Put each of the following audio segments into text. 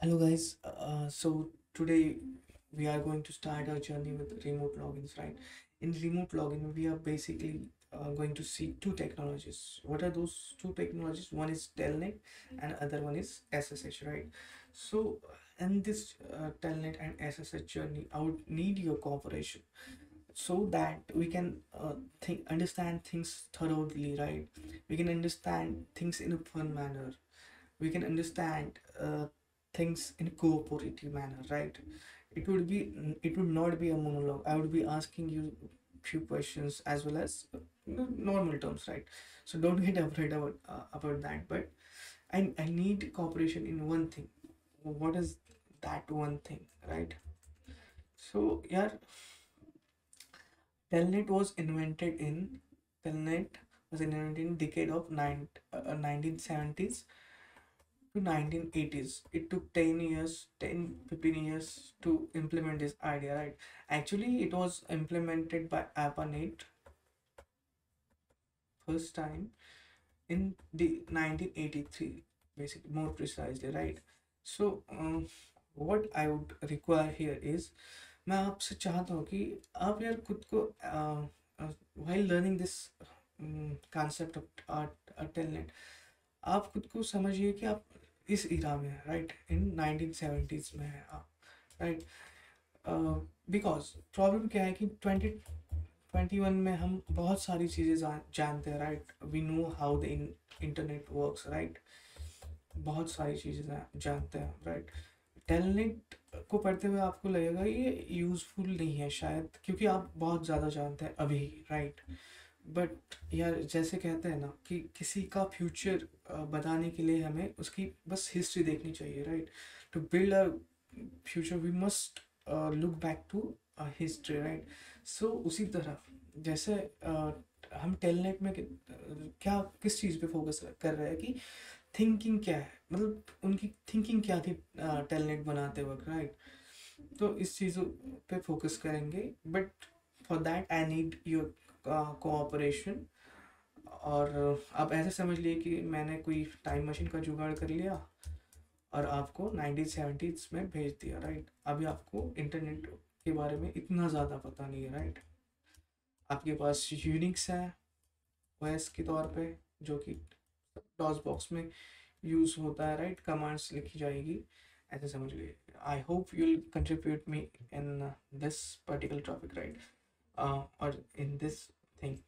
Hello guys, uh, so today we are going to start our journey with remote logins, right? In remote login, we are basically uh, going to see two technologies. What are those two technologies? One is Telnet and other one is SSH, right? So in this uh, Telnet and SSH journey, I would need your cooperation so that we can uh, think understand things thoroughly, right? We can understand things in a fun manner. We can understand uh, things in a cooperative manner right? It would be it would not be a monologue. I would be asking you few questions as well as uh, normal terms right? So don't get afraid about uh, about that. But i i need cooperation in one thing. What is that one thing right? So yeah. Telnet was invented in telnet was invented in decade of nine, uh, 1970s to 1980s it took 10 years 10 15 years to implement this idea right? Actually it was implemented by ARPANET first time in the 1983 basically more precisely right? So uh, what i would require here is मैं आपसे चाहता हूँ कि आप यार खुद को while learning this concept of Telnet आप खुद को समझिए कि आप इस इरा में राइट इन नाइनटीन सेवेंटीज में है आप राइट बिकॉज़ प्रॉब्लम क्या है कि ट्वेंटी ट्वेंटी वन में हम बहुत सारी चीज़ें जानते हैं right we know how the internet works right बहुत सारी चीज़ें जानते हैं राइट टेलनेट को पढ़ते हुए आपको लगेगा ये यूज़फुल नहीं है शायद, क्योंकि आप बहुत ज़्यादा जानते हैं अभी राइट बट यार जैसे कहते हैं ना कि किसी का फ्यूचर बताने के लिए हमें उसकी बस हिस्ट्री देखनी चाहिए right to build a future we must look back to history right so उसी तरह जैसे uh, हम टेलनेट में क्या किस चीज़ पे फोकस कर रहे हैं कि थिंकिंग क्या है? मतलब उनकी थिंकिंग क्या थी टेलनेट बनाते वक्त राइट तो इस चीज़ों पे फोकस करेंगे but for that I need your cooperation और आप ऐसे समझ लिए कि मैंने कोई टाइम मशीन का जुगाड़ कर लिया और आपको नाइनटीन सेवेंटीज में भेज दिया राइट अभी आपको इंटरनेट के बारे में इतना ज़्यादा पता नहीं है राइट आपके पास यूनिक्स है ओएस के तौर पे, जो कि डॉस बॉक्स में यूज़ होता है राइट कमांड्स लिखी जाएगी। ऐसे समझ लिए I hope you contribute me in this particular topic right और in this thing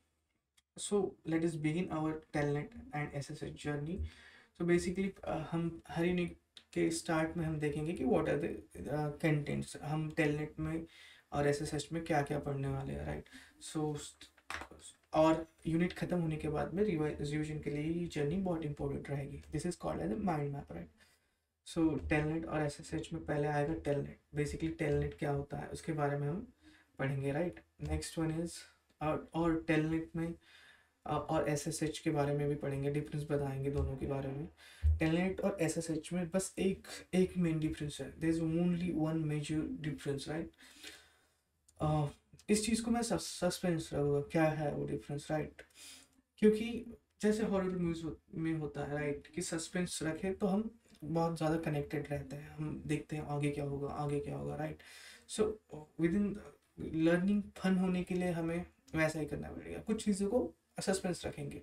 so let us begin our telnet and ssh journey. So basically uh, हम हर यूनिट के स्टार्ट में हम देखेंगे कि व्हाट आर द कंटेंट्स हम Telnet में और एस एस एच में क्या क्या पढ़ने वाले हैं राइट सो और यूनिट खत्म होने के बाद में रिविजन के लिए ये जर्नी बहुत इंपॉर्टेंट रहेगी. This is called as mind map right so Telnet और एस एस एच में पहले आएगा टेलनेट बेसिकली टेलनेट क्या होता है उसके बारे में हम पढ़ेंगे राइट नेक्स्ट वन इज़ और टेलनेट में और एस एस एच के बारे में भी पढ़ेंगे डिफरेंस बताएँगे दोनों के बारे में। टेलनेट और एस एस एच में बस एक एक मेन डिफरेंस है। There is only one major difference right इस चीज़ को मैं सस्पेंस रखूँगा, क्या है वो डिफरेंस राइट क्योंकि जैसे हॉरर म्यूज में होता है राइट कि सस्पेंस रखे तो हम बहुत ज़्यादा कनेक्टेड रहते हैं। हम देखते हैं आगे क्या होगा, आगे क्या होगा right so with in learning fun होने के लिए हमें वैसा ही करना पड़ेगा। कुछ चीज़ों को सस्पेंस रखेंगे।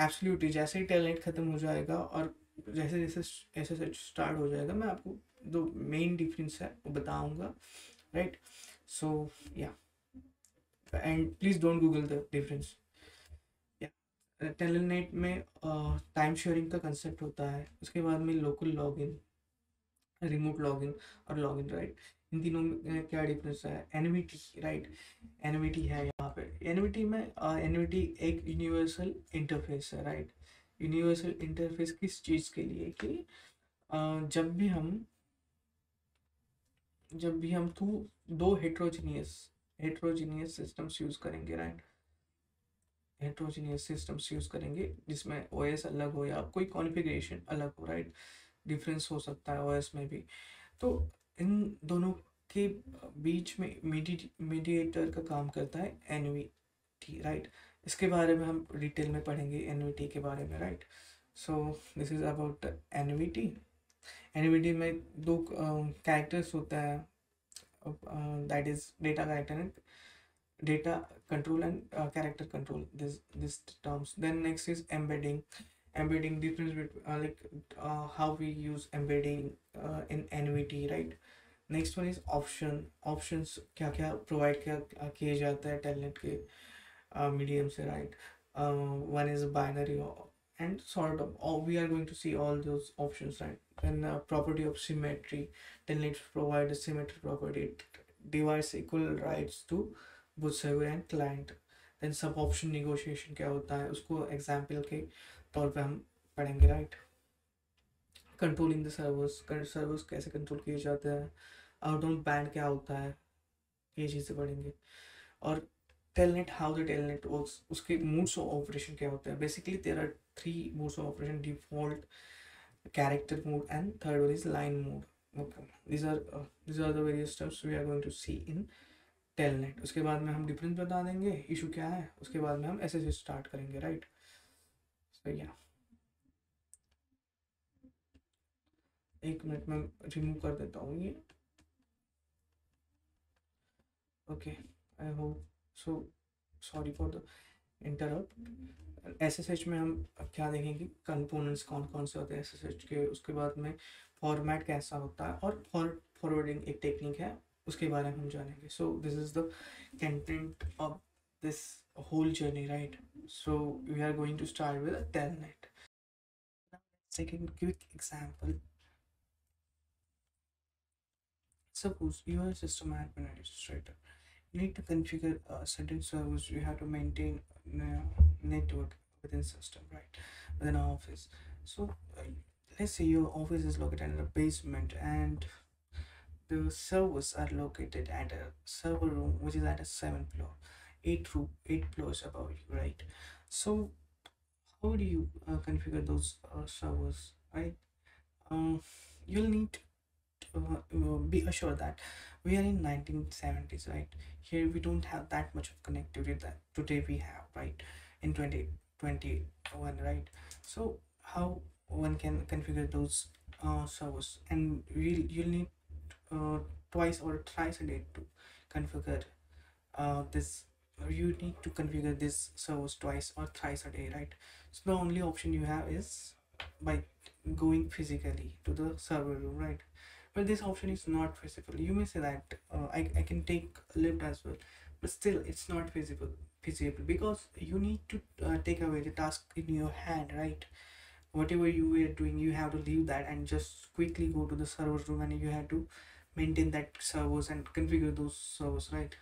एब्सोल्युटली जैसे ही टैलेंट ख़त्म हो जाएगा और जैसे जैसे ऐसे स्टार्ट हो जाएगा, मैं आपको जो मेन डिफरेंस है वो बताऊँगा राइट सो या and please don't Google the difference Telnet में टाइम शेयरिंग का कंसेप्ट होता है। उसके बाद में लोकल लॉगिन रिमोट लॉगिन और लॉगिन राइट इन तीनों में क्या डिफरेंस है? एनवीटी राइट एनवीटी है यहाँ पे। एनवीटी में एनवीटी एक यूनिवर्सल इंटरफेस है राइट यूनिवर्सल इंटरफेस किस चीज़ के लिए? कि जब भी हम, जब भी हम टू दो हेट्रोजीनियस हेट्रोजीनियस सिस्टम्स यूज़ करेंगे राइट हेट्रोजीनियस सिस्टम्स यूज़ करेंगे, जिसमें ओएस अलग हो या कोई कॉन्फ़िगरेशन अलग हो राइट डिफरेंस हो सकता है ओएस में भी। तो इन दोनों के बीच में मीडिएटर का काम करता है एनवीटी राइट इसके बारे में हम डिटेल में पढ़ेंगे एन के बारे में right so this is about N V में दो कैरेक्टर्स uh, होता है that is data character and data control and character control this this terms then next is embedding embedding difference like how we use embedding in NVT right next one is option options क्या क्या provide किया किए जाते हैं telnet के medium से right one is binary and sort of oh, we are going to see all those options right then uh, property of symmetry then let's provide a symmetry property it divides equal rights to both server and client then सब option negotiation क्या होता है उसको example के तौर पे हम पढ़ेंगे right controlling the servers servers कैसे कंट्रोल किए जाते हैं आउट ऑफ़ बैंड क्या होता है ये चीज़ें पढ़ेंगे। और Telnet how the Telnet works उसके मूड्स ऑफ़ ऑपरेशन क्या होता है? Basically there are three modes of operation default character mode and third one is line mode. Okay. These are uh, these are the various we are going to see in telnet उसके बाद में हम difference बता देंगे issue क्या है? उसके बाद में हम एस एस स्टार्ट करेंगे राइट सो या एक मिनट में रिमूव कर देता हूँ ये। Okay I hope so sorry for the interrupt S S H में हम क्या देखेंगे? कंपोनेंट्स कौन कौन से होते हैं एस एस एच के? उसके बाद में फॉर्मेट कैसा होता है? और फॉर फॉरवर्डिंग एक टेक्निक है, उसके बारे में हम जानेंगे। So this is the content of this whole journey right so we are going to start with Telnet second quick example. Suppose you are a system administrator. You need to configure a certain service. You have to maintain network within system, right? Within an office. So uh, let's say your office is located in a basement and the servers are located at a server room which is at a seventh floor, eight room, eight floors above you, right? So how do you uh, configure those uh, servers, right? Um, you'll need uh, be assured that we are in 1970s right? Here we don't have that much of connectivity that today we have right? In 2021 right? So how one can configure those uh, servers? And we you'll need uh, twice or thrice a day to configure uh, this you need to configure this servers twice or thrice a day right? So the only option you have is by going physically to the server room right but this option is not feasible. You may say that uh, I, I can take a lift as well. But still it's not feasible feasible because you need to uh, take away the task in your hand right? Whatever you were doing you have to leave that and just quickly go to the server room and you have to maintain that servers and configure those servers right?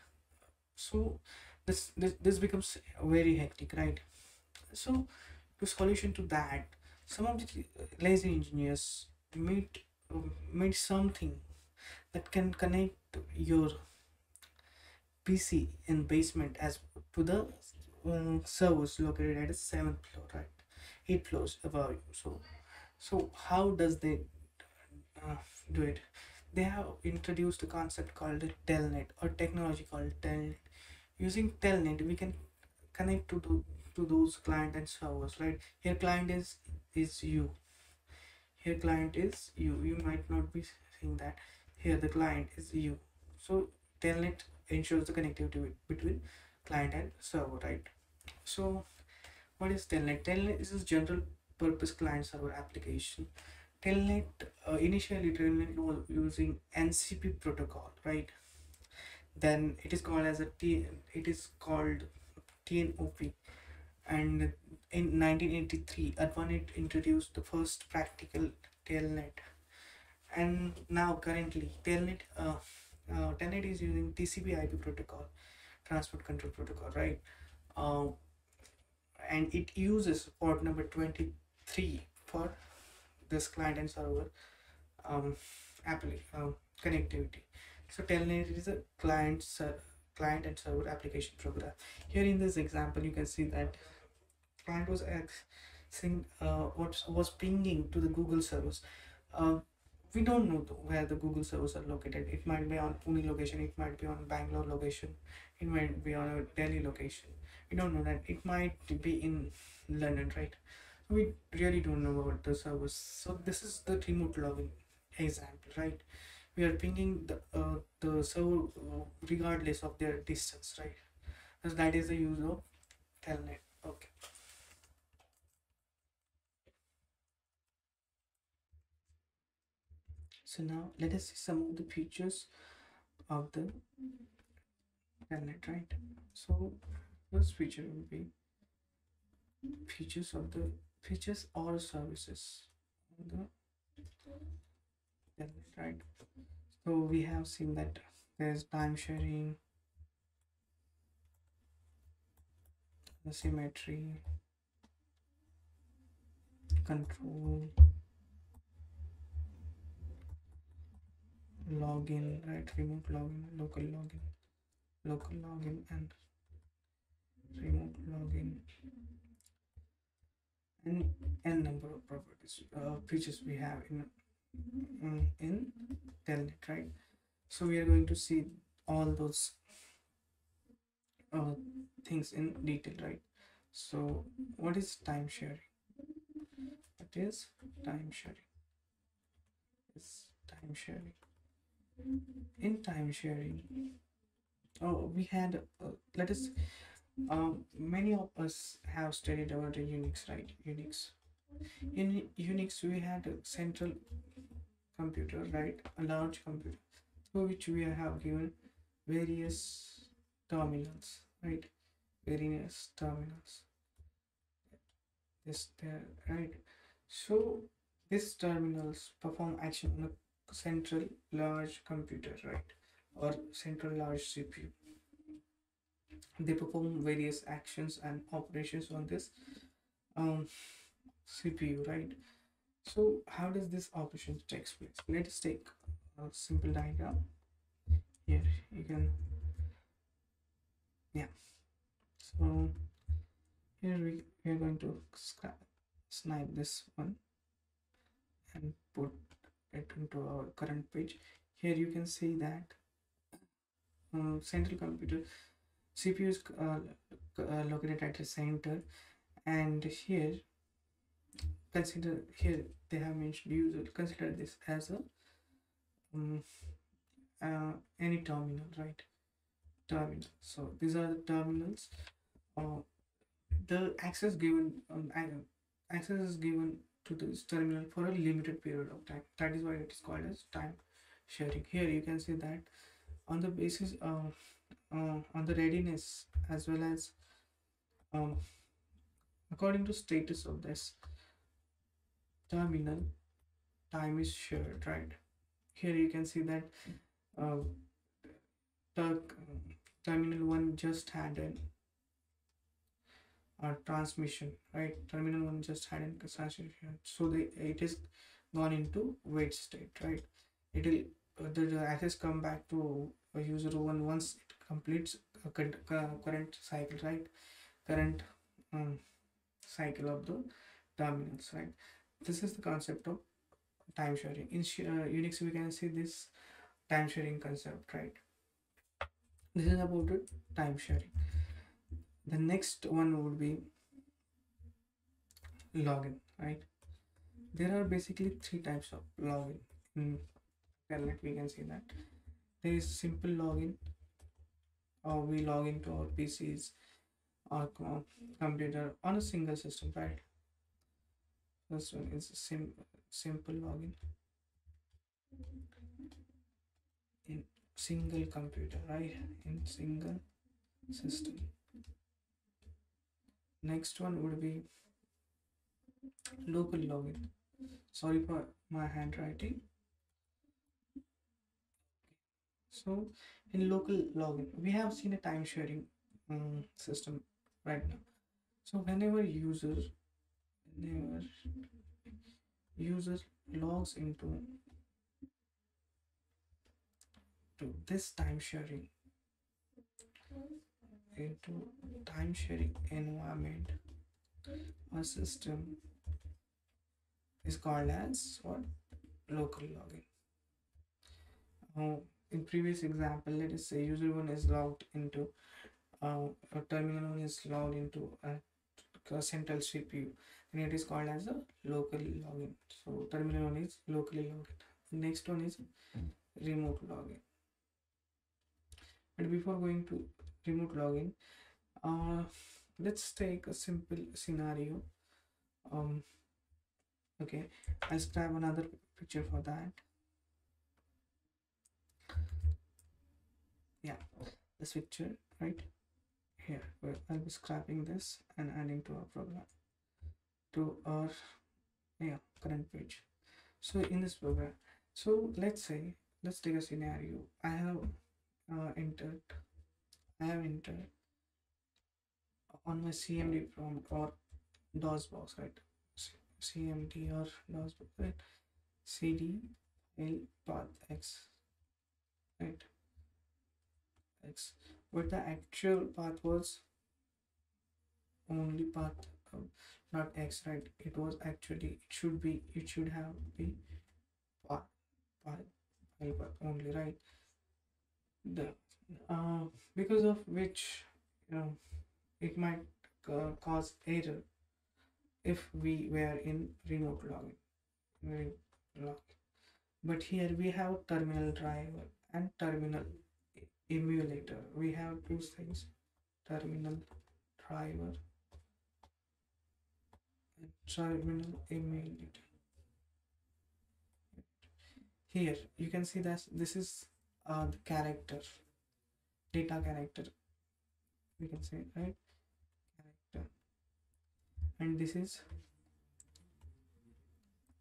So this this, this becomes very hectic right? So the solution to that some of the lazy engineers made made something that can connect your PC in basement as to the um, servers located at the seventh floor, right? Eight floors above you. So, so how does they uh, do it? They have introduced a concept called telnet or technology called telnet. Using telnet, we can connect to the, to those client and servers, right? Here, client is is you here client is you. You might not be seeing that here the client is you. So telnet ensures the connectivity between client and server right? So what is telnet? Telnet is a general purpose client server application. Telnet uh, initially telnet was using ncp protocol right? Then it is called as a t it is called tnop and in 1983 ARPANET introduced the first practical telnet and now currently telnet uh, uh, telnet is using TCP IP protocol transport control protocol right? Uh, and it uses port number 23 for this client and server um, um, connectivity. So telnet is a client client and server application program here in this example you can see that client was accessing uh, what was pinging to the Google servers. Uh, we don't know where the Google servers are located. It might be on Pune location, it might be on Bangalore location, it might be on a Delhi location. We don't know that. It might be in London, right? we really don't know about the service so this is the remote login example right we are pinging the uh, the server uh, regardless of their distance right? As that is the use of telnet. Okay. So now let us see some of the features of the telnet right? So first feature will be features of the features or services the right? So we have seen that there's time sharing the symmetry control login right? Remote login local login local login and remote login. And n number of properties uh, features we have in in telnet right? So we are going to see all those uh, things in detail right? So what is time sharing? What is time sharing? Is time sharing? In time sharing oh we had uh, let us um, many of us have studied about unix right? Unix in unix we had a central computer right? A large computer for which we have given various terminals right? Various terminals. This there right. So these terminals perform action on a central large computer right? Or central large cpu they perform various actions and operations on this. Um, cpu right? So how does this operation takes place? Let us take a simple diagram. Here you can yeah. So here we, we are going to snipe this one and put it into our current page. Here you can see that uh, central computer CPU is uh, located at the center. And here consider here they have mentioned user consider this as a um, uh, any terminal right? Terminal. So these are the terminals uh, the access given um, access is given to this terminal for a limited period of time. That is why it is called as time sharing. Here you can see that on the basis of uh, on the readiness as well as um, according to status of this terminal time is shared right? Here you can see that uh, terminal one just had an uh, transmission right? Terminal one just had an transmission. So the it is gone into wait state right? It will uh, the, the access come back to a user one once it completes a current cycle right? Current um, cycle of the terminals right this is the concept of time sharing. In uh, unix we can see this time sharing concept right? This is about the time sharing. The next one would be login right? There are basically three types of login in telnet we can see that. There is simple login or we log into our PCs or computer on a single system, right? This one is sim simple login in single computer, right? In single system. Next one would be local login. Sorry for my handwriting. So in local login we have seen a time sharing um, system right now so whenever user whenever user logs into to this time sharing into time sharing environment. A system is called as what local login uh, in previous example let us say user one is logged into uh, a terminal one is logged into a, a central cpu and it is called as a local login. So terminal one is locally login next one is remote login. But before going to remote login uh let's take a simple scenario. Um okay let's grab another picture for that. Yeah this picture right? Here I'll be scrapping this and adding to our program to our yeah current page. So in this program so let's say let's take a scenario. I have uh, entered I have entered on my CMD from or DOS box right? CMD or DOS box right? CD file path X right? X. But the actual path was only path not X right it was actually it should be it should have be path file only right? The uh, because of which you know it might uh, cause error if we were in remote login but here we have terminal driver and terminal emulator. We have two things terminal driver terminal emulator here you can see that this is uh, the character. Data character. We can say right? Character. And this is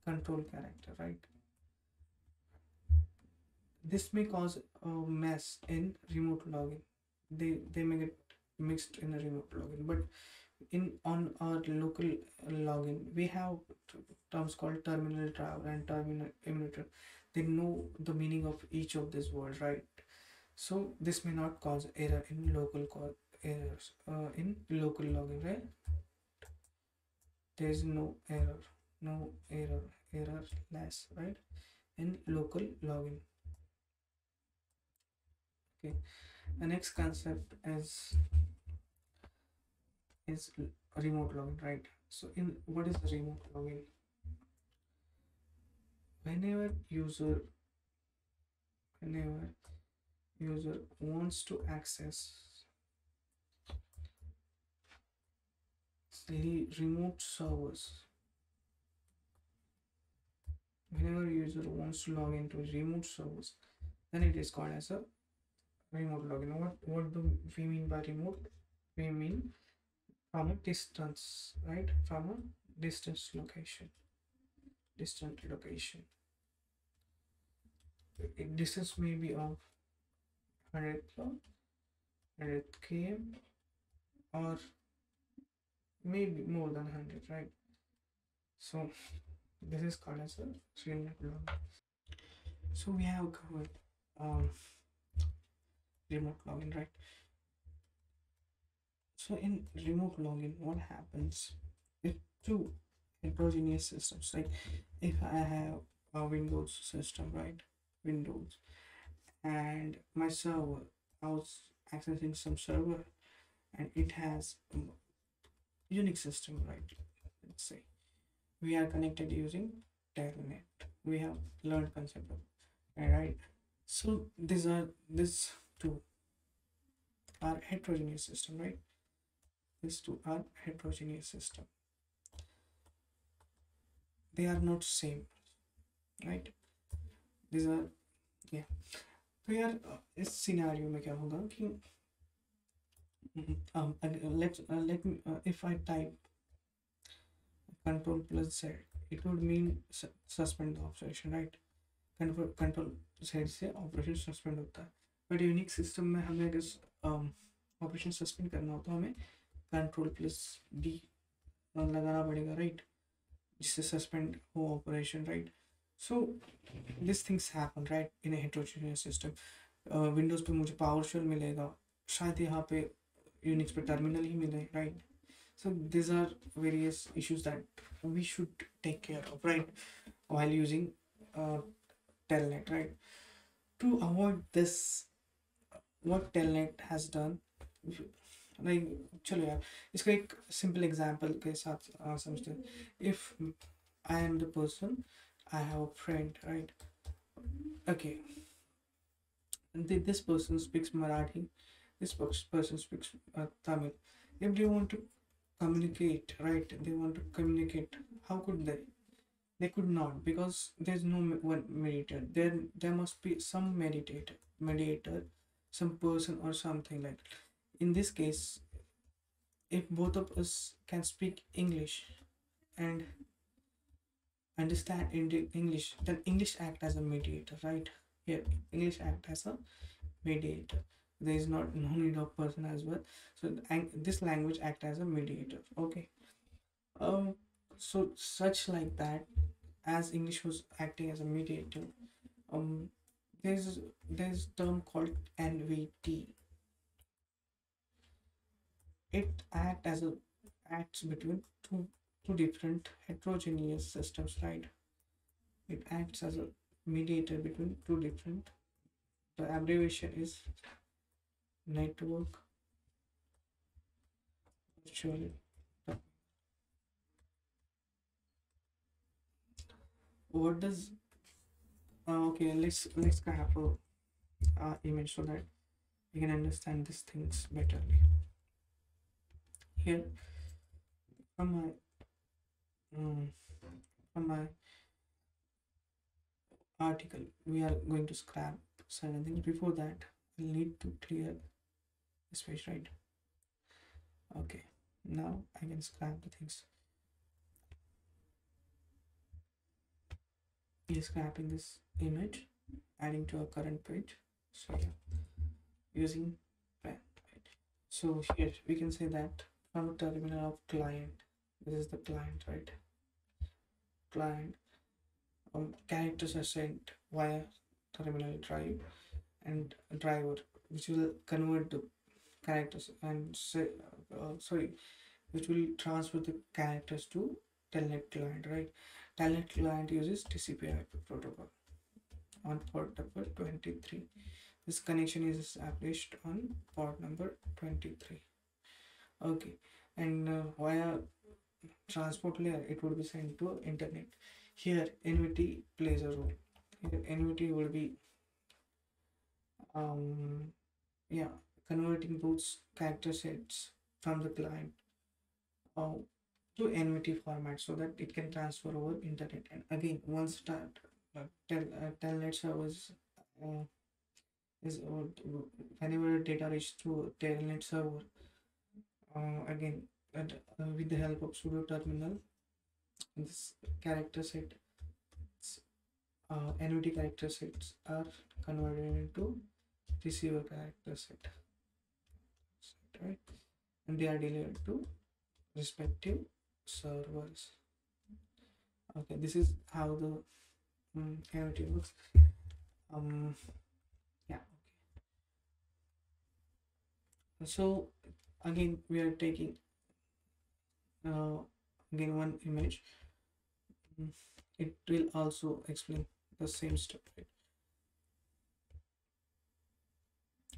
control character right? This may cause a mess in remote login. They they may get mixed in a remote login but in on our local login we have terms called terminal driver and terminal emulator. They know the meaning of each of these words right? So this may not cause error in local call errors uh, in local login right? There is no error no error error less right? In local login. Okay. The next concept is is remote login right? So in what is the remote login? Whenever user whenever user wants to access the remote servers whenever user wants to log into remote servers then it is called as a remote login. What what do we mean by remote? We mean from a distance right? From a distance location. Distant location. Distance may be of 100 km 100 km or maybe more than 100 right? So this is called as a remote login so we have covered um remote login right so in remote login what happens if two heterogeneous systems? Like if i have a windows system right? Windows. And my server i was accessing some server and it has unix system right? Let's say we are connected using telnet. We have learned concept of right? So these are these two are heterogeneous system right these two are heterogeneous system they are not same right these are yeah तो यार इस scenario में क्या होगा कि um, uh, me uh, if I type control plus z it would mean su suspend the operation right control control z से operation suspend होता है बट यूनिक सिस्टम में हमें अगर ऑपरेशन सस्पेंड करना हो तो हमें कंट्रोल प्लस डी रन लगाना पड़ेगा राइट जिससे सस्पेंड हो operation right so this things happen right in heterogeneous system Windows पे मुझे पावर शेल मिलेगा, शायद यहाँ पे यूनिक्स पे टर्मिनल ही मिले right so this are various issues that we should take care of right while using Telnet right to avoid this what Telnet has done नहीं, चलो यार, इसको एक सिंपल एग्ज़ाम्पल के साथ समझते if I am the person I have a friend right okay this person speaks Marathi this person speaks Tamil if they want to communicate right they want to communicate how could they they could not because there is no one meditate there there must be some meditator mediator some person और something like in this case if both of us can speak english and understand english then english act as a mediator right? Here english act as a mediator. There is not no need of person as well. So this language act as a mediator okay? Um so such like that as english was acting as a mediator um there's there's term called nvt it act as a acts between two two different heterogeneous systems right? It acts as a mediator between two different the abbreviation is network. Virtual what does uh, okay let's let's grab a uh, image so that we can understand these things betterly here from my um, from my article we are going to scrap certain things. Before that we'll need to clear this page right? Okay now i can scrap the things. Is scrapping this image adding to our current page. So yeah using pen right? So here we can say that from terminal of client. This is the client right? Client um, characters are sent via terminal drive and driver which will convert the characters and say uh, sorry which will transfer the characters to telnet client right? Telnet client uses tcp/ip protocol. On port number 23 this connection is established on port number 23 okay. And uh, via transport layer it would be sent to internet. Here nvt plays a role. Here nvt will be um yeah converting those character sets from the client uh, to nvt format so that it can transfer over internet. And again once start uh, tel uh, telnet servers uh, is uh, whenever data reach to telnet server uh, again and, uh, with the help of pseudo terminal this character set uh, nvt character sets are converted into receiver character set, set right? And they are delivered to respective servers. Okay this is how the um, nvt works. Um yeah okay. So again we are taking uh, again one image. Mm, it will also explain the same stuff right?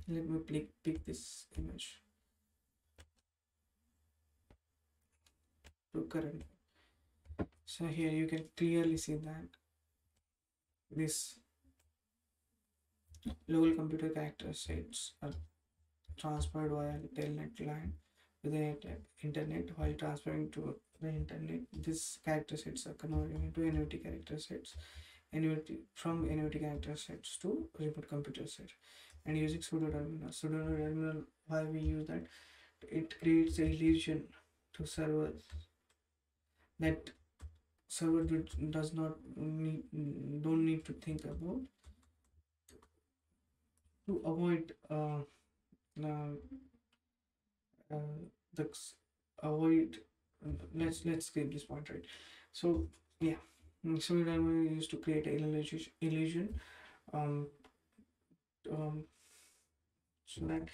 Let me pick, pick this image. To current. So here you can clearly see that this local computer character sets are transferred via the telnet line to the internet while transferring to the internet. These character sets are converted into NVT character sets NVT from NVT character sets to remote computer set. And using pseudo terminal pseudo terminal why we use that? It creates a illusion to servers that server do, does not need don't need to think about. To avoid uh, uh, uh, the avoid let's let's skip this point right? So yeah mm, so we used to create illusion illusion. Um um so that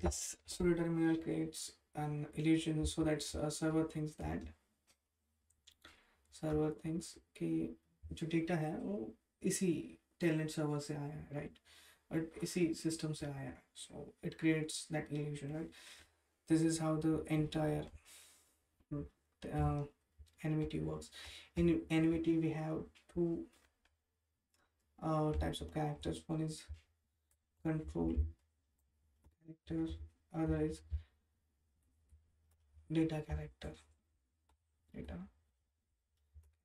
this pseudo terminal creates an illusion so that uh, server thinks that server thinks कि जो data है वो इसी telnet server से आया है right और इसी सिस्टम से आया है so it creates that illusion right this is how the entire uh, NVT works. In NVT, we have two uh, types of characters. One is control character, other is data character. Data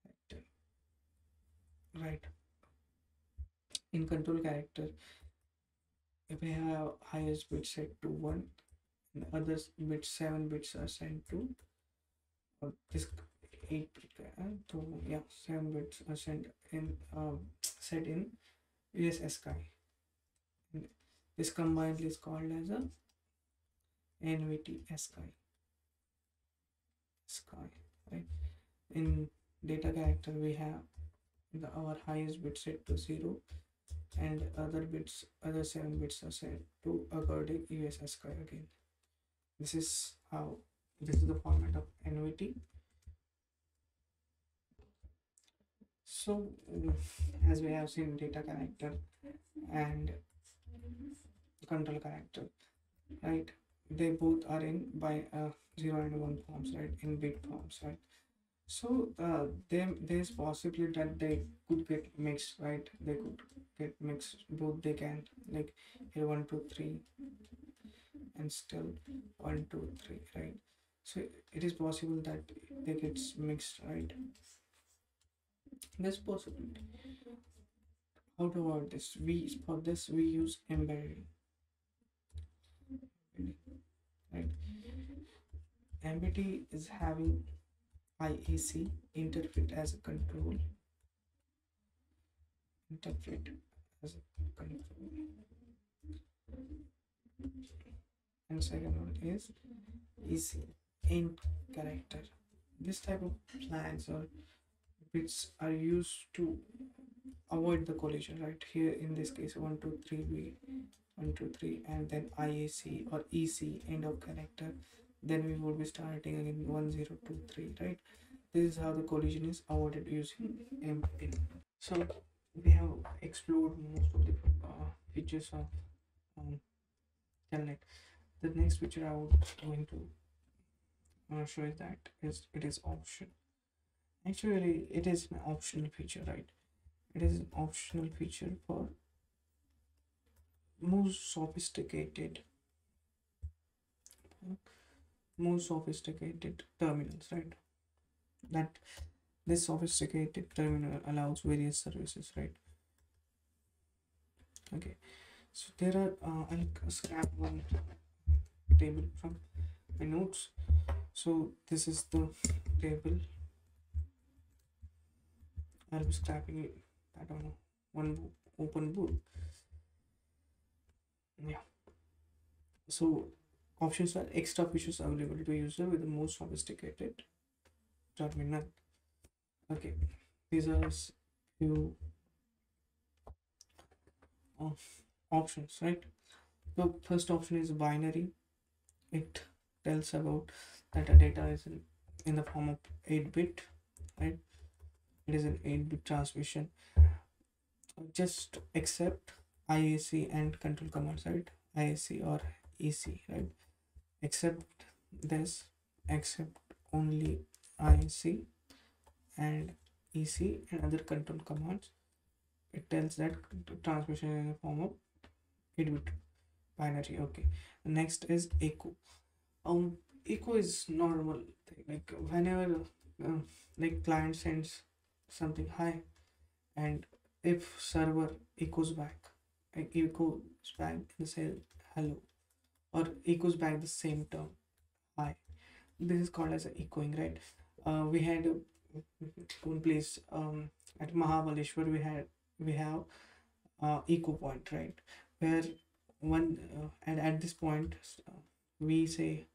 character. Right. In control character, if we have highest bit set to one, and other bits seven bits are sent to uh, this eight bit uh, to yeah seven bits are sent in um, set in US ASCII. And this combined is called as a NVT ASCII. Sky right. In data character we have the our highest bit set to zero and other bits other seven bits are set to according US ASCII again this is how this is the format of NVT so as we have seen data character and control character right? They both are in by uh, 0 and 1 forms right? In bit forms right? So uh, there there's possibility that they could get mixed right? They could get mixed. Both they can like here one two three and still one two three right? So it is possible that they gets mixed right? There's possibility. How to avoid this? We for this we use embedding right. NVT is having IAC interpret as a control. Interpret as a control. And second one is EC in character. This type of plans or bits are used to avoid the collision right? Here in this case one two three b one two three and then IAC or EC end of connector then we would be starting again 1023 right? This is how the collision is avoided using NVT so we have explored most of the uh, features of um, telnet. The next feature i would going to uh, show is that is it is option actually it is an optional feature right? It is an optional feature for more sophisticated. More sophisticated terminals right? That this sophisticated terminal allows various services right? Okay. So there are uh, i'll scrap one table from my notes. So this is the table. I'll be scrapping it. I don't know. One open book yeah. So options are extra features available to user with the most sophisticated terminal. Okay. These are few of options right? The first option is binary. It tells about that the data is in, in the form of 8 bit right? It is an 8 bit transmission. Just accept IAC and control commands right IAC or EC right? Except this except only IAC and EC and other control commands. It tells that transmission is in the form of 8 bit binary okay. Next is echo. Um echo is normal thing like whenever uh, like client sends something high and if server echoes back echoes back and say hello or echoes back the same term. Hi. This is called as echoing right? Uh, we had one place um, at Mahabaleshwar we had we have uh, echo point right? Where one uh, and at this point uh, we say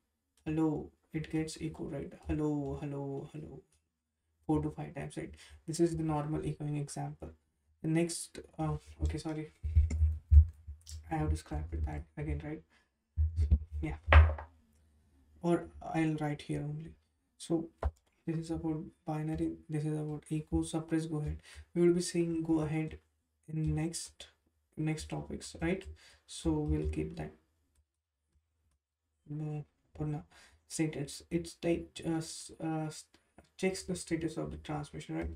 hello it gets echo right? Hello hello hello. Four to five times right? This is the normal echoing example. The next uh, okay sorry i have to scrap it back again right? Yeah. Or I'll write here only. So this is about binary this is about echo suppress go ahead. We will be seeing go ahead in next next topics right? So we'll keep that. No for now. Status it's take just uh, checks the status of the transmission right?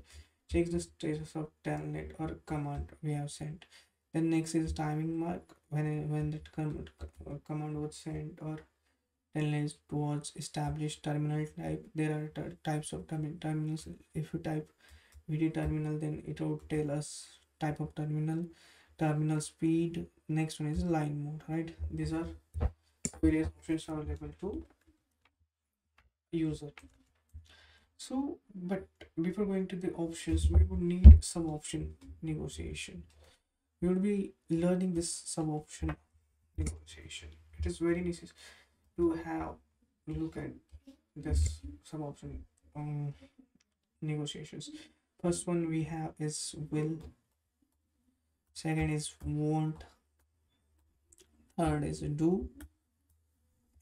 Checks the status of telnet or command we have sent then next is timing mark. When when that com- command was sent or telnet was established terminal type there are types of term- terminals. If you type vd terminal then it will tell us type of terminal terminal speed. Next one is line mode right? These are various options available to user. So but before going to the options we would need some option negotiation we will be learning this sub option negotiation. It is very necessary to have look at this sub option um, negotiations. First one we have is will second is won't third is do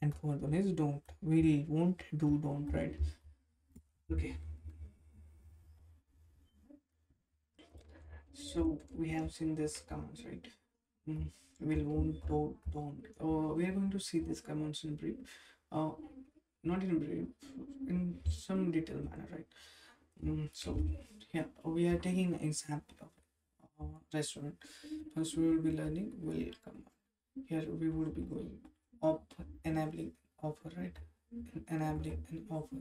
and fourth one is don't. Will won't do don't right? Okay so we have seen this commands right? Mm, will won't don't don't. Uh, we are going to see this commands in brief. Uh, not in brief in some detail manner right? Mm, so yeah we are taking an example of uh, restaurant. First we will be learning will command here we will be going up enabling offer right? Enabling an offer.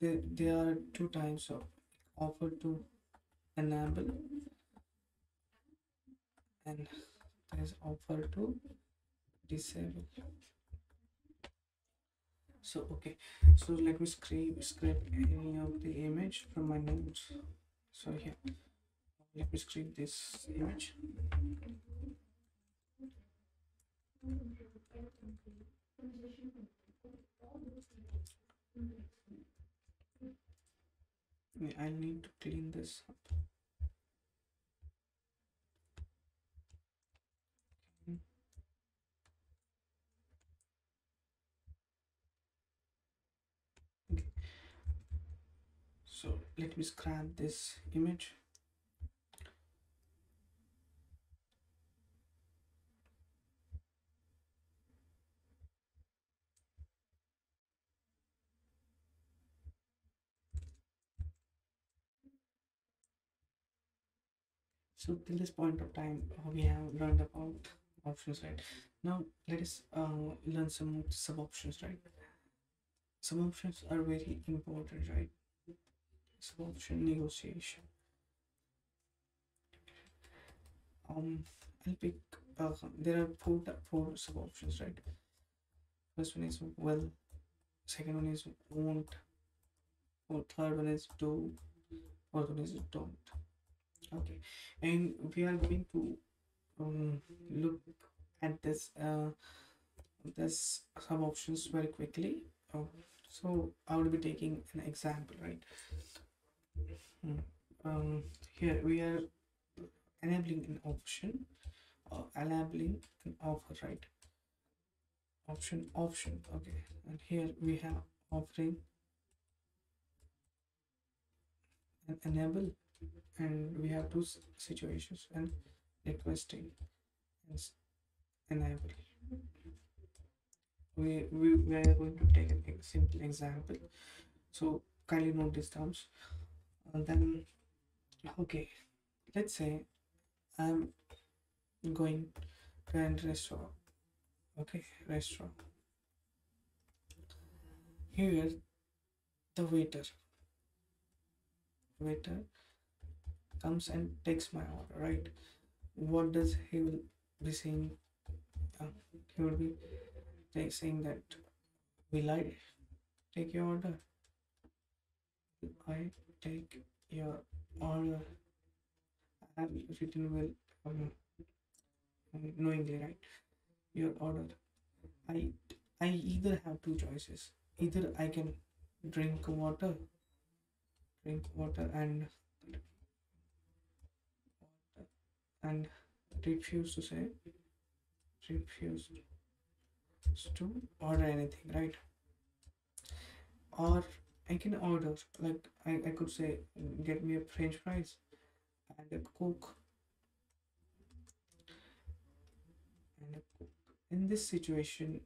There, there are two types of offer to enable and there's offer to disable. So okay. So let me scrape scrape any of the image from my notes. So here. Let me scrape this image. I need to clean this up. So let me scrap this image. So till this point of time, we have learned about options, right? Now let us uh, learn some sub options, right? Sub options are very important, right? Sub option negotiation. Um, I'll pick. Uh, there are four four sub options, right? First one is well. Second one is won't. Or third one is do. Fourth one is don't. Okay, and we are going to um, look at this uh, this sub options very quickly. Uh, so I will be taking an example, right? Hmm. Um, here we are enabling an option, uh, enabling an offer, right? Option, option. Okay, and here we have offering and enable and we have two situations and requesting and enable we, we we are going to take a simple example so kindly note these terms then okay let's say i'm going to a restaurant. Okay restaurant. Here the waiter waiter comes and takes my order right? What does he will be saying uh, he will be saying that will i take your order? I take your order i have written well um, knowingly right? Your order i i either have two choices. Either i can drink water drink water and and refuse to say refuse to order anything right? Or I can order like I, I could say get me a french fries and a coke. And a coke. In this situation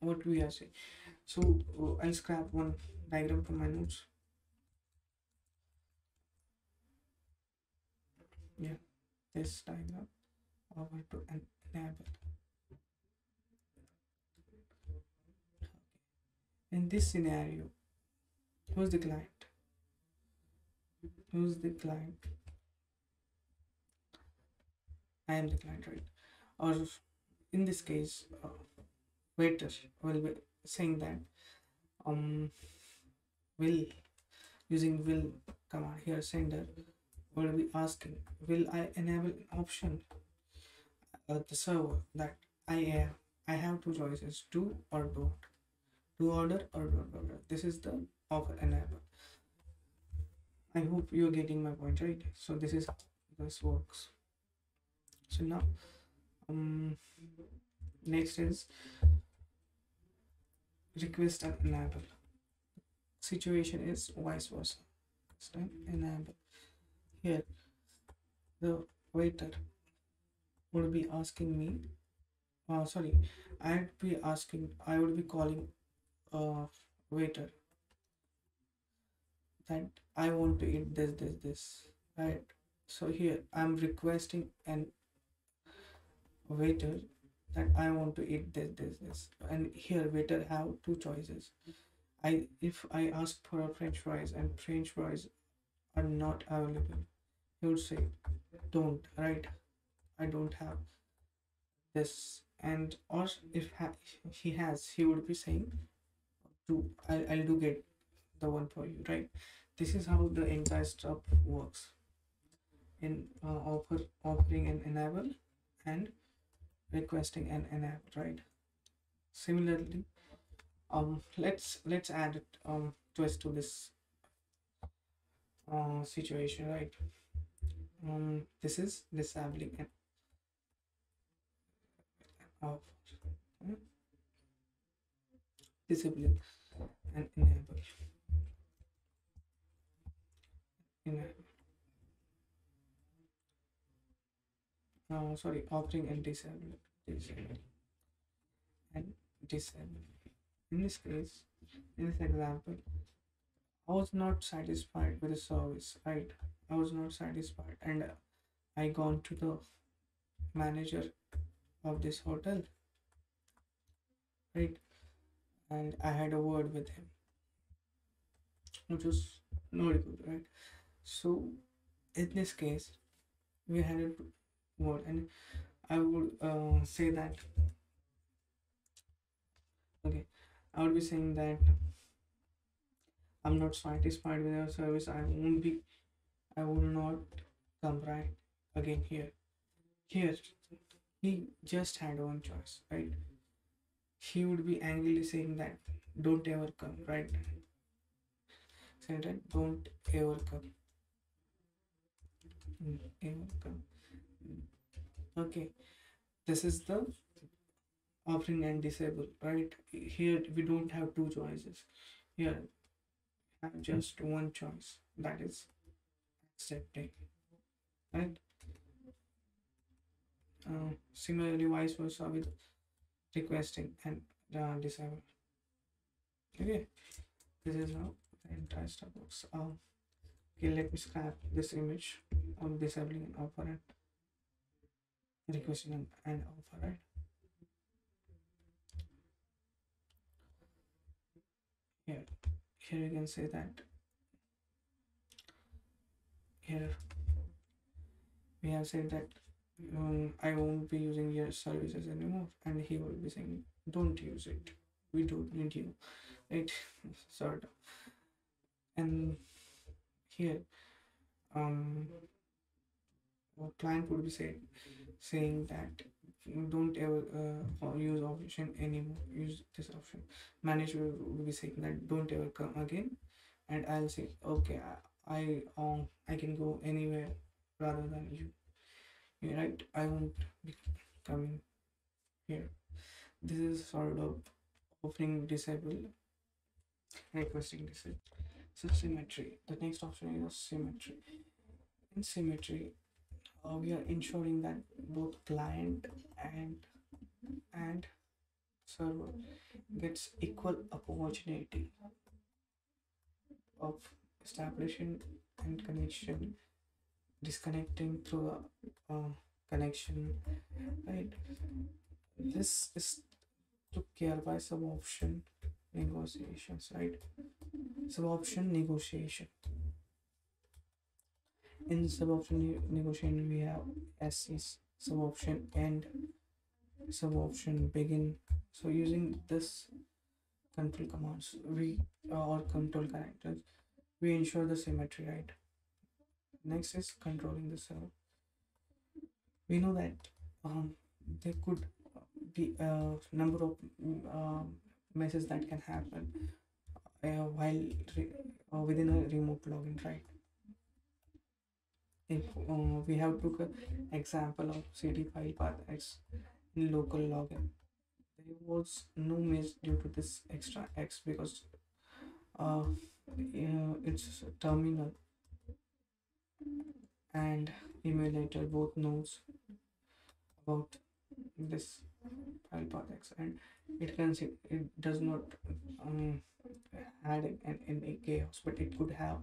what we are saying. So uh, I'll scrap one diagram from my notes. Yeah this diagram over to an enable in this scenario who's the client? Who's the client? I am the client right? Or in this case uh, waiter will be saying that um will using will command here sender will be asking will i enable an option at the server that i have i have two choices do or don't do order or don't order this is the offer enable i hope you're getting my point right? So this is how this works. So now um next is request and enable. Situation is vice versa. And enable. Here the waiter would be asking me uh, sorry i'd be asking i would be calling uh waiter. That i want to eat this this this right? So here i'm requesting an waiter that i want to eat this this this. And here waiter have two choices. I if i ask for a french fries and french fries are not available he would say don't right? I don't have this. And or if ha- he has he would be saying do I'll, I'll do get the one for you right? This is how the entire stuff works. In uh, offer offering an enable and requesting an enable right? Similarly um let's let's add um twist to this uh, situation right? Um this is disabling an offer. Hmm? disabling and enable enable uh, sorry offering and disable. Disable. And disable. In this case in this example i was not satisfied with the service right? I was not satisfied and i gone to the manager of this hotel right and i had a word with him which was not good right? So in this case we had a word and i would uh, say that okay i would be saying that i'm not satisfied with your service. I won't be i will not come right again here. Here he just had one choice right he would be angrily saying that don't ever come right? That don't ever come. Ever come. Okay. This is the offering and disable right? Here we don't have two choices. Here have just one choice. That is accepting right? Uh, similarly vice versa with requesting and uh, disable. Okay. This is how the entire stuff works. Um okay let me scrap this image of disabling an offer and requesting an, right here here you can say that. Here we have said that um, I won't be using your services anymore. And he will be saying don't use it. We don't need you. Right? Sort of. And here um client would be saying saying that don't ever uh, use option anymore. Use this option. Manager would be saying that don't ever come again. And i'll say okay i i um i can go anywhere rather than you right. I won't be coming here. This is sort of opening disable requesting disable so symmetry. The next option is symmetry. In symmetry uh, we are ensuring that both client and and server gets equal opportunity of establishing and connection disconnecting through a connection right? This is took care by sub option negotiations right? Sub option negotiation. In sub option ne- negotiation we have SCs sub option end sub option begin. So using this control commands we uh, or control characters we ensure the symmetry right next is controlling the server we know that um, there could be a number of uh, messes that can happen uh, while uh, within a remote login right? If uh, we have took an example of cd file path x in local login. There was no miss due to this extra x because uh, it's terminal and emulator both knows about this file path x and it can see it does not um, add an, any chaos but it could have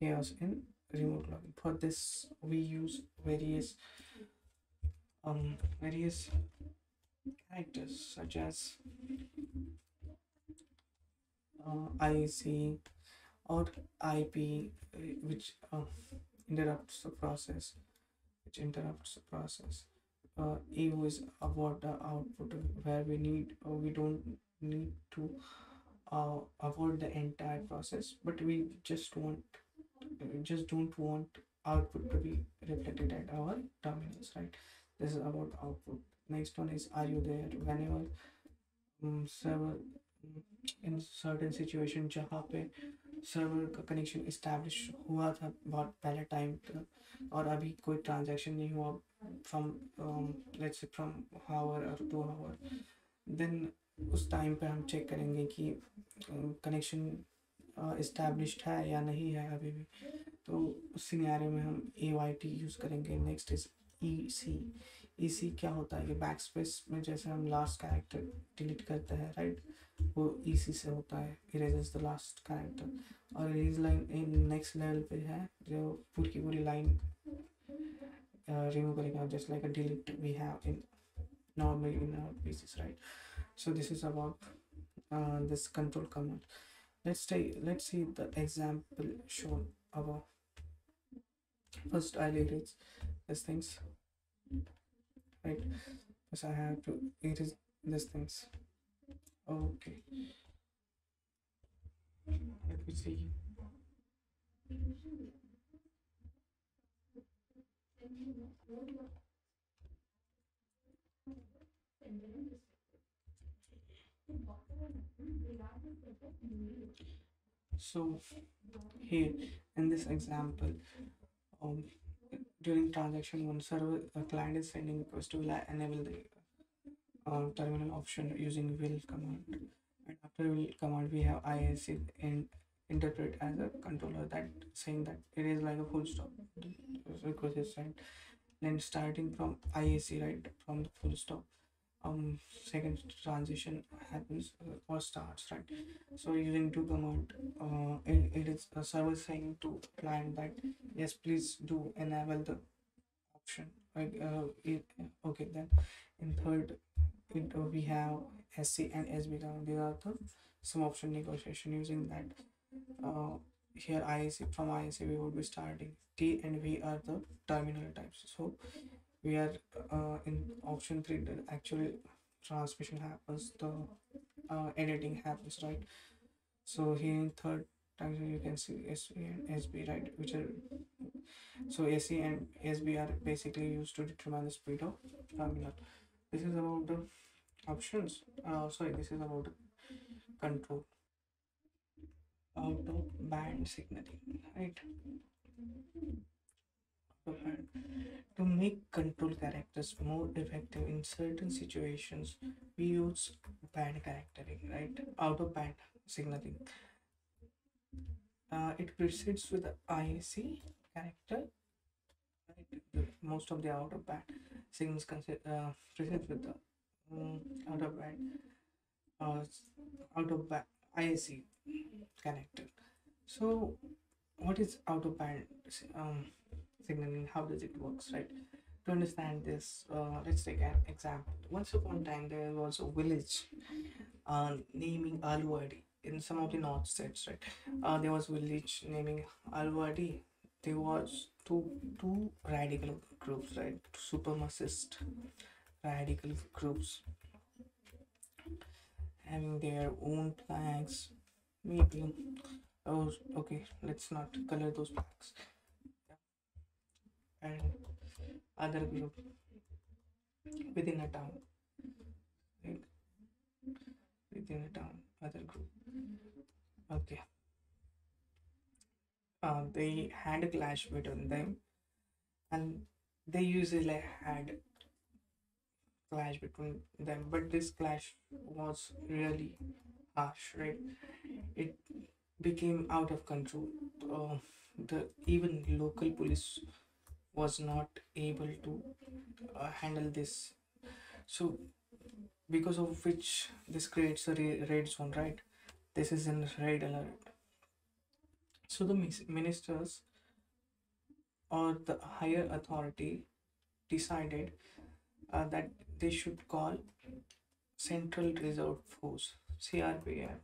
chaos in remote login for this we use various um various characters such as uh, IAC or IP which uh, interrupts the process which interrupts the process uh, EU is about the output where we need uh, we don't need to uh, avoid the entire process but we just want we just don't want output to be reflected at our terminals right this is about output next one is are you there whenever um, server um, in certain situation जहाँ पे server का connection establish हुआ था बहुत पहले time और अभी कोई ट्रांजैक्शन नहीं हुआ फ्रॉम लेट्स फ्रॉम हावर और टू हावर देन उस टाइम पे हम चेक करेंगे कि कनेक्शन इस्टेब्लिश है या नहीं है अभी भी। तो उस सिनेरियो में हम ए वाई टी यूज़ करेंगे। Next is E C E C क्या होता है कि बैक स्पेस में जैसे हम लास्ट कैरेक्टर डिलीट करते हैं राइट वो ई सी से होता है इरेजेस द लास्ट कैरेक्टर और erase line in next level पे है जो पूरी की पूरी लाइन रिमूव करेगा just like a delete we have in our pieces right so this is about uh, this control command let's take let's see the example shown above first i'll erase these things right because i have to erase these things okay. Let me see. So here in this example um, during transaction one server a client is sending request to enable the uh, terminal option using will command. And after will command we have IAC and interpret as a controller that saying that it is like a full stop. Request is sent. Then starting from IAC right from the full stop um second transition happens uh, or starts right. So using do command uh it, it is a server saying to client that yes please do enable the option like uh it, okay then in third we have sc and sb command these are the sub option negotiation using that uh here IAC from IAC we would be starting T and V are the terminal types so we are uh, in option 3 the actual transmission happens the uh, editing happens right so here in third time you can see SC and SB right which are so SC and SB are basically used to determine the speed of terminal this is about the options uh, sorry this is about control out of band signaling right. To make control characters more effective in certain situations, we use band charactering, right? Out of band signaling. Uh, it precedes with the IC character. Right? Most of the out of band signals consider, uh, precedes with the um, out of band uh, out of band IC character. So, what is out of band um, signaling? How does it works, right? To understand this, uh, let's take an example. Once upon a time, there was a village uh, naming Alwadi in some of the north states, right? Uh, there was village naming Alwadi. There was two two radical groups, right? Supremacist radical groups having their own flags. Maybe. Oh, okay. Let's not color those flags. And other group within a town, right? Within a town, other group. Okay. Uh, they had a clash between them, and they usually had clash between them but this clash was really harsh right? It became out of control. Uh, the even local police was not able to uh, handle this. So because of which this creates a red zone right? This is in red alert so the mis- ministers or the higher authority decided uh, that they should call Central Reserve Force CRPF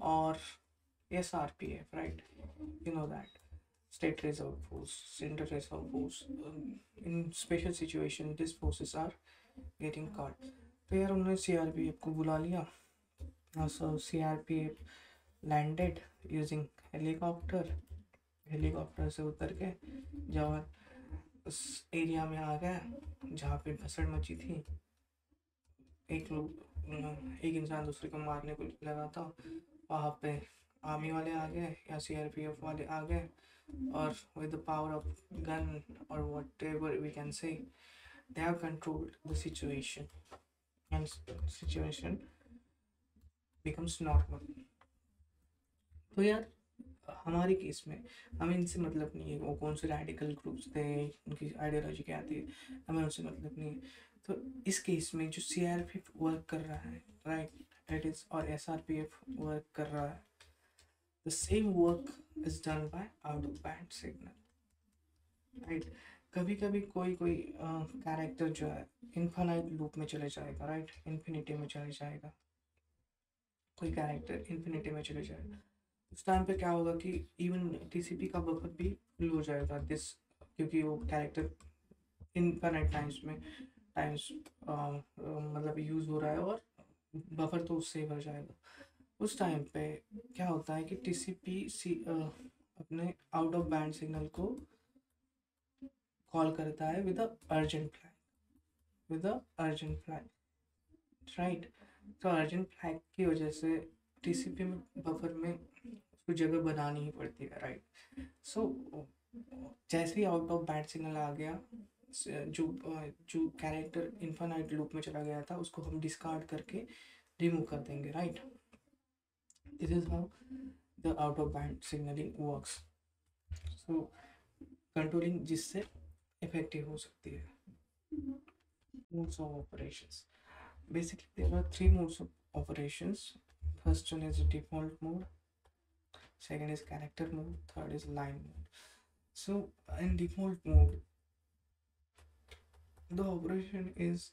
or SRPF, right? You know that State Reserve Force, Central Reserve Force. Um, in special situation, these forces are getting caught. तो यार उन्होंने CRPF को बुला लिया सो CRPF landed using Helicopter helicopter से उतर के जब उस एरिया में आ गए, जहाँ पे भसड़ मची थी। एक लोग, एक इंसान दूसरे को मारने को लगा था। वहाँ पे आर्मी वाले आ गए या सीआरपीएफ वाले आ गए और with the power of gun और whatever we can say they have controlled the situation and situation becomes normal तो यार हमारे केस में हमें इनसे मतलब नहीं है, वो कौन से रेडिकल ग्रुप्स थे, उनकी आइडियोलॉजी क्या थी, हमें उनसे मतलब नहीं है। तो इस केस में जो C R P F work कर रहा है राइट इट इज़ और S R P F work कर रहा है the same work is done by out of band signal right कभी कभी कोई कोई कैरेक्टर जो है इन्फानाइट लूप में चले जाएगा राइट इन्फिनिटी में चले जाएगा। कोई कैरेक्टर इन्फिनिटी में चले जाएगा। उस टाइम पे क्या होगा कि इवन टीसीपी का बफर भी फुल हो जाएगा दिस क्योंकि वो कैरेक्टर इनफाइनाइट टाइम्स में टाइम्स मतलब यूज़ हो रहा है और बफर तो उससे भर जाएगा। उस टाइम पे क्या होता है कि टीसीपी सी अपने आउट ऑफ़ बैंड सिग्नल को कॉल करता है with a urgent flag with a urgent flag right तो अर्जेंट फ्लैग की वजह से टीसीपी में बफर में उसको जगह बनानी ही पड़ती है राइट सो जैसे ही आउट ऑफ़ बैंड सिग्नल आ गया, जो जो कैरेक्टर इन्फानाइट लूप में चला गया था, उसको हम डिस्कार्ड करके रिमूव कर देंगे right this is how the out of band signalling works so controlling जिससे इफ़ेक्टिव हो सकती है। Modes of operations. Basically there are three modes of operations. First one is default mode. Second is character mode third is line mode. So in default mode the operation is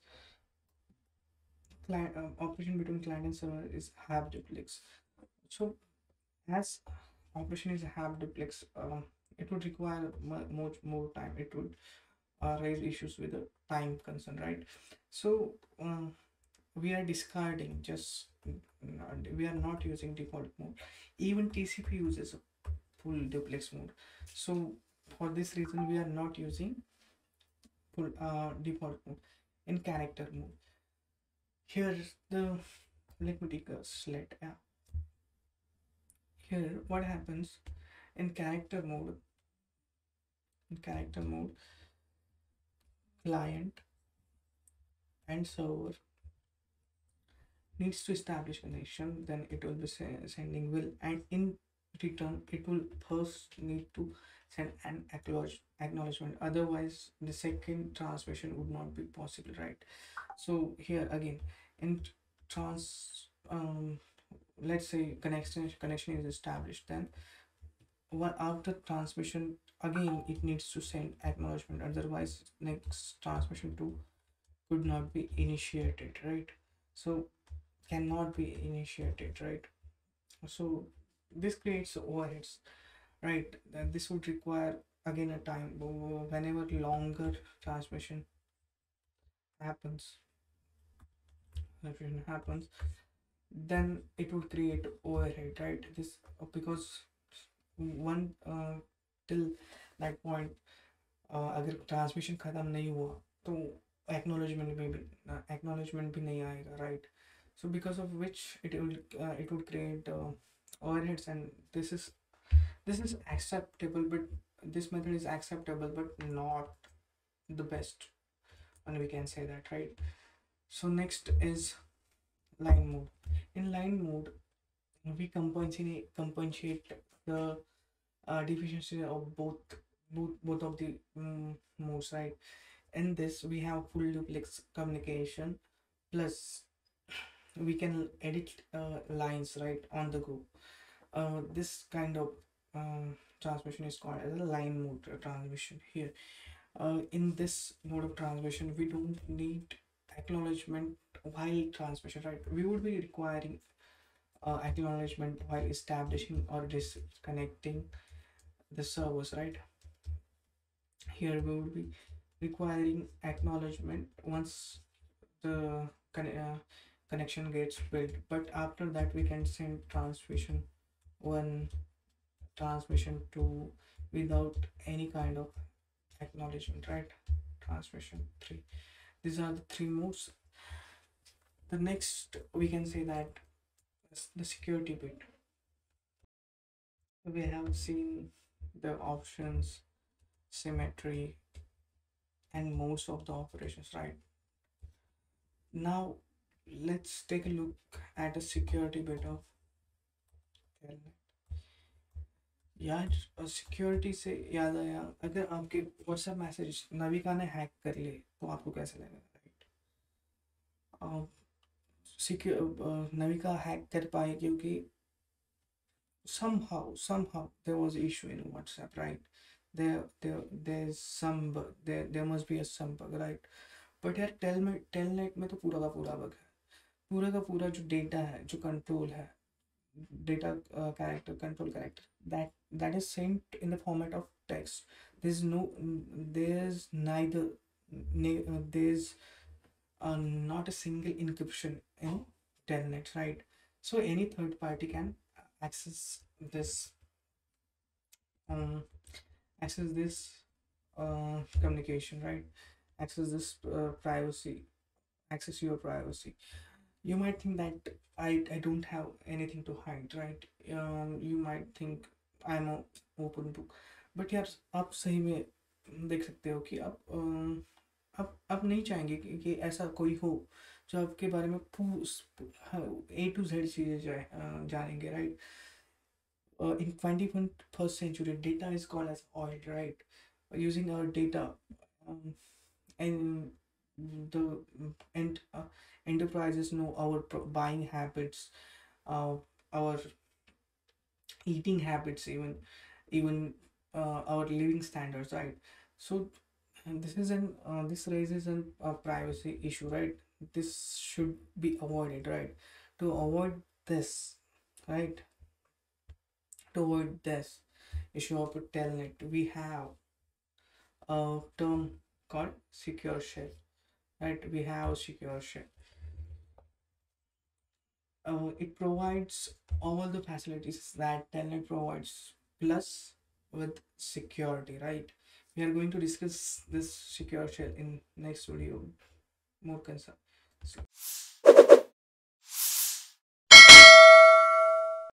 client uh, operation between client and server is half duplex. So as operation is half duplex um, it would require much more time. It would uh, raise issues with the time concern right? So um, we are discarding just we are not using default mode. Even tcp uses full duplex mode. So for this reason we are not using full uh, default mode in character mode. Here the let me take a slide yeah. Here what happens in character mode? In character mode client and server needs to establish connection then it will be sending will. And in return it will first need to send an acknowledge acknowledgement. Otherwise the second transmission would not be possible right? So here again in trans um let's say connection connection is established then one after transmission again it needs to send acknowledgement. Otherwise next transmission to could not be initiated right? So cannot be initiated right so this creates overheads right that this would require again a time whenever longer transmission happens happens then it would create overhead right this because one uh, till that point uh, अगर transmission ख़त्म नहीं हुआ तो acknowledgement में भी acknowledgement भी नहीं आएगा right so because of which it will uh, it would create uh, overheads and this is this is acceptable but this method is acceptable but not the best and we can say that right? So next is line mode. In line mode we compensate compensate the uh, deficiency of both both both of the um, modes right? In this we have full duplex communication plus we can edit uh, lines right on the go. Uh, this kind of um, transmission is called as a line mode transmission here. Uh, in this mode of transmission we don't need acknowledgement while transmission right? We would be requiring uh, acknowledgement while establishing or disconnecting the servers right? Here we would be requiring acknowledgement once the uh, connection gets built but after that we can send transmission one transmission to without any kind of acknowledgement right? Transmission three. These are the three modes. The next we can say that the security bit. We have seen the options symmetry and most of the operations right? Now let's take a look at a security bit of यार security से याद आया अगर आपके WhatsApp message Navika ने hack कर ले तो आपको कैसे लगेगा राइट सिक्योर नविका हैक कर पाए क्योंकि somehow somehow there was issue in whatsapp right there there there's some bug there there must be a some bug right but टेल में टेलनेट में तो पूरा का पूरा बग है पूरा का पूरा जो डेटा है जो कंट्रोल है data uh, character control character that that is sent in the format of text there's no there's neither uh, there's uh, not a single encryption in telnet right so any third party can access this um access this uh communication right access this uh, privacy access your privacy you might think that I, I don't have anything to hide right um, you might think I'm a open book but यार आप सही में देख सकते हो कि आप आप आप नहीं चाहेंगे कि, कि ऐसा कोई हो जो आपके बारे में ए टू जेड चीज़ें जाए जानेंगे right in 21st century data is called as oil right using our data um, and the and uh, enterprises know our buying habits uh, our eating habits even even uh, our living standards right? So this is an uh, this raises an a privacy issue right? This should be avoided right? To avoid this right? To avoid this issue of telnet we have a term called secure shell right we have secure shell uh, it provides all the facilities that telnet provides plus with security right? We are going to discuss this secure shell in next video. More concern. So